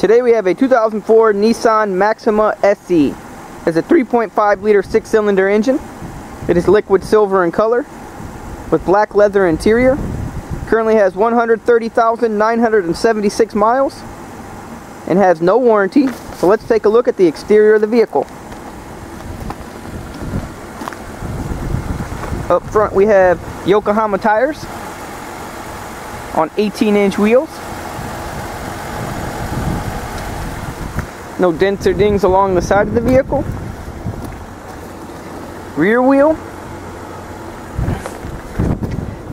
Today we have a 2004 Nissan Maxima SE. It's a 3.5 liter six cylinder engine. It is liquid silver in color with black leather interior. Currently has 130,976 miles and has no warranty. So let's take a look at the exterior of the vehicle. Up front we have Yokohama tires on 18 inch wheels. No dents or dings along the side of the vehicle. Rear wheel.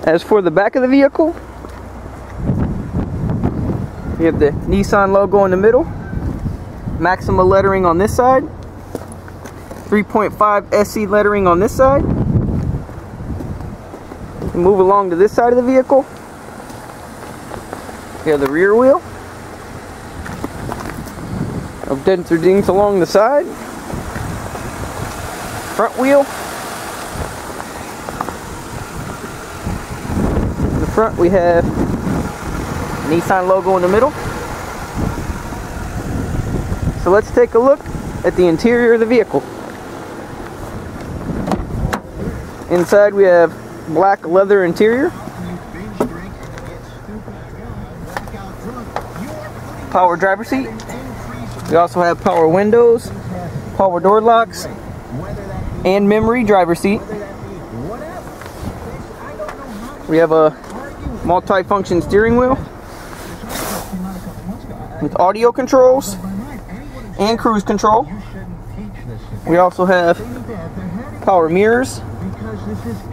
As for the back of the vehicle, we have the Nissan logo in the middle. Maxima lettering on this side. 3.5 SE lettering on this side. Move along to this side of the vehicle. Have the rear wheel of dents or dings along the side. Front wheel. In the front we have Nissan logo in the middle. So let's take a look at the interior of the vehicle. Inside we have black leather interior. Power driver seat. We also have power windows, power door locks, and memory driver seat. We have a multi-function steering wheel with audio controls and cruise control. We also have power mirrors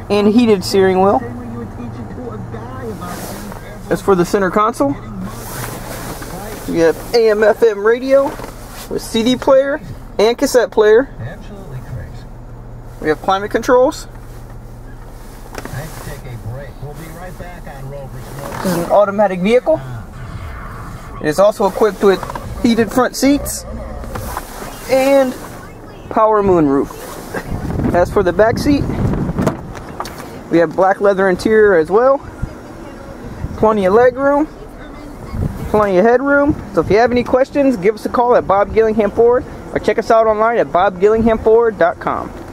and heated steering wheel. As for the center console, we have AM FM radio with CD player and cassette player. Absolutely crazy. We have climate controls. I have to take a break. We'll be right back on Rover's This is an automatic vehicle. It is also equipped with heated front seats and power moonroof. As for the back seat, we have black leather interior as well. Plenty of leg room, of headroom. So if you have any questions, give us a call at Bob Gillingham Ford or check us out online at bobgillinghamford.com.